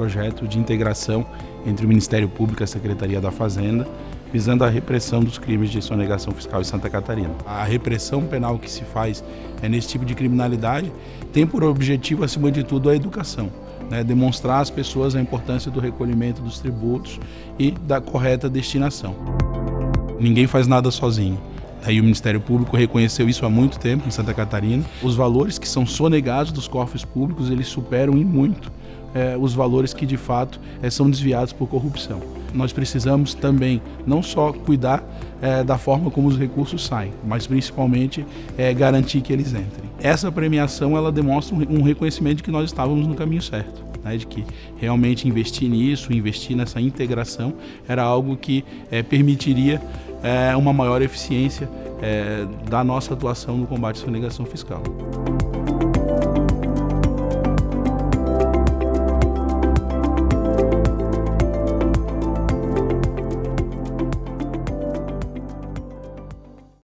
projeto de integração entre o Ministério Público e a Secretaria da Fazenda, visando a repressão dos crimes de sonegação fiscal em Santa Catarina. A repressão penal que se faz é nesse tipo de criminalidade tem por objetivo, acima de tudo, a educação. Né, demonstrar às pessoas a importância do recolhimento dos tributos e da correta destinação. Ninguém faz nada sozinho. Aí o Ministério Público reconheceu isso há muito tempo em Santa Catarina. Os valores que são sonegados dos cofres públicos, eles superam em muito é, os valores que de fato é, são desviados por corrupção. Nós precisamos também não só cuidar é, da forma como os recursos saem, mas principalmente garantir que eles entrem. Essa premiação ela demonstra um reconhecimento de que nós estávamos no caminho certo. Né, de que realmente investir nisso, investir nessa integração, era algo que permitiria uma maior eficiência da nossa atuação no combate à sonegação fiscal.